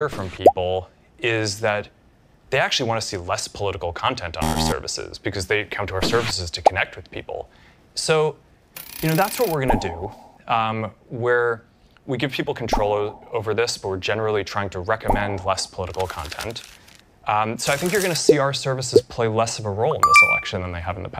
hear from people is that they actually want to see less political content on our services because they come to our services to connect with people. So, you know, that's what we're going to do. Um, where we give people control over this, but we're generally trying to recommend less political content. Um, so I think you're going to see our services play less of a role in this election than they have in the past.